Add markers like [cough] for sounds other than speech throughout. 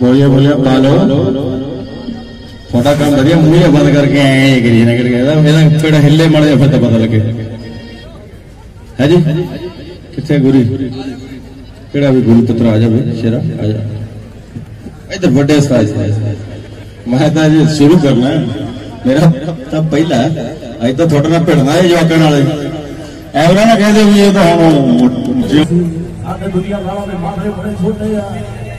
बोलिए बोलिए, पालो। फोटा काम करिए मुझे बंद करके आए करिए ना करके पेड़ हिले मरे, फिर तो पता लगे। है जी? कितने गुरी? केड़ा भी गुरु पुत्र आ जाए शेरा आ इधर बड़े साइज़ मैं तो ये शुरू करना है। मेरा तब पहला अज तो थोड़ा ना भिड़ना है जवाकण वाले। एवरा ना कहते भी तो हम दुनिया वालों के माथे बड़े छोटे हैं।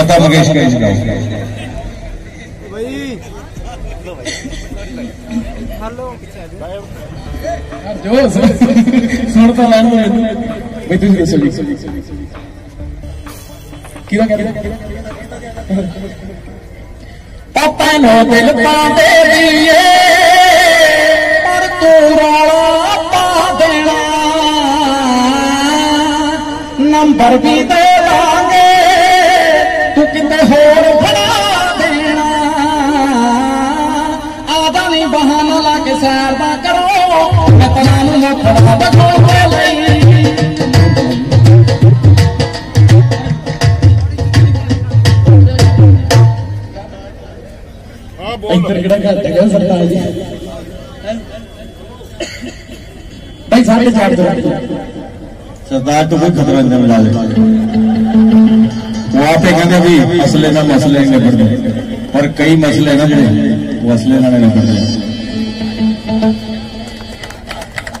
ਲਤਾ ਮੰਗੇਸ਼ਕਰ ਜੀ ਗਾਓ ਜੋ ਸੁਣ ਤਾਂ ਲੈਣ ਬਈ ਤੁਸੀਂ ਦੱਸੋ ਜੀ। ਕਿਹਦਾ ਕਹਿੰਦਾ ਪਾਪਾ ਨੂੰ ਦਿਲ ਤਾਂ ਦੇ ਦਈਏ ਪਰ ਤੂੰ ਰੌਲਾ ਪਾ ਦੇਣਾ। ਨੰਬਰ ਵੀ ਦੇ ਬਹਾਨਾ ਲਾ ਕੇ ਸੈਰ ਦਾ ਕਰੋ ਮਤਨਾ ਨੂੰ ਮੋਟੜਾ ਬਖੋ ਲਈ ਇੱਧਰ ਕਿਹੜਾ ਘੱਟ ਹੈਗਾ ਸਰਦਾਰ ਜੀ ਭਾਈ ਸਾਡੇ ਚਾਰ ਦੋ ਸਰਦਾਰ ਤੋਂ ਕੋਈ ਖਤਰਾ ਨਹੀਂ ਮਿਲਾ ਲੈ ਉਹ ਆਪੇ ਕਹਿੰਦੇ ਵੀ ਅਸਲੇ ਨਾਲ ਮਸਲੇ ਨਿਬੜਦੇ ਪਰ ਕਈ ਮਸਲੇ ਨਾ ਜਿਹੜੇ ਉਹ ਅਸਲੇ ਨਾਲ ਨਹੀਂ ਨਿਬੜਦੇ ਇਹ ਬਸ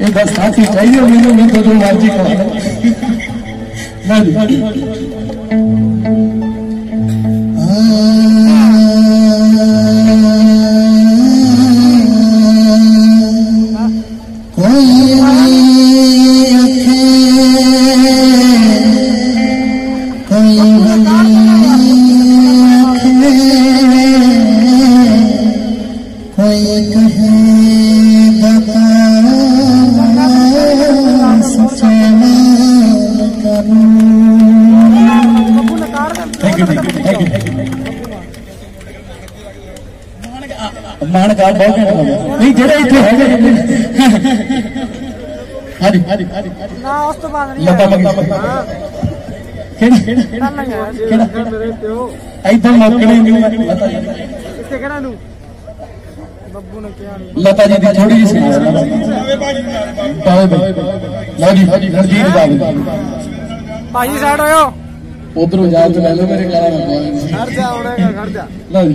एक साथी चाहिए मुझे मैं तो मर्ज़ी का [laughs] ਮਾਨ ਕਾ ਬਹੁਤ ਘੈਂਟ ਹੋ ਗਿਆ ਨਹੀਂ ਜਿਹੜੇ ਇੱਥੇ ਹੈਗੇ ਹਾਂਜੀ। ਨਾ ਉਸ ਤੋਂ ਬਾਅਦ ਨਹੀਂ ਲਤਾ ਹਾਂ। ਕਿਹੜਾ? ਕਿਹੜਾ? ਹੈ ਮੇਰੇ ਪਿਓ? ਇਦਾਂ ਮੌਕਣੇ ਨਹੀਂ ਲਤਾ ਜੀ। ਕਿੱਥੇ ਕਿਹੜਾ ਨੂੰ? ਬੱਬੂ ਨੇ ਕਿਹਾ। ਲਤਾ ਜੀ ਦੀ ਥੋੜੀ ਜਿਹੀ ਸੁਣਾ ਬਾਏ ਬਾਏ। ਲਓ ਜੀ ਰਣਜੀਤ ਬਾਬੂ ਭਾਜੀ ਸਾਈਡ ਹੋਇਓ। ਉਧਰੋਂ ਜਾ ਤੇ ਲੈ ਲਓ ਮੇਰੇ ਗਾਲਾਂ ਨਾ ਪਾਓ ਖੜ ਜਾ ਉੜੇਗਾ ਖੜ ਜਾ। ਲਓ ਜੀ।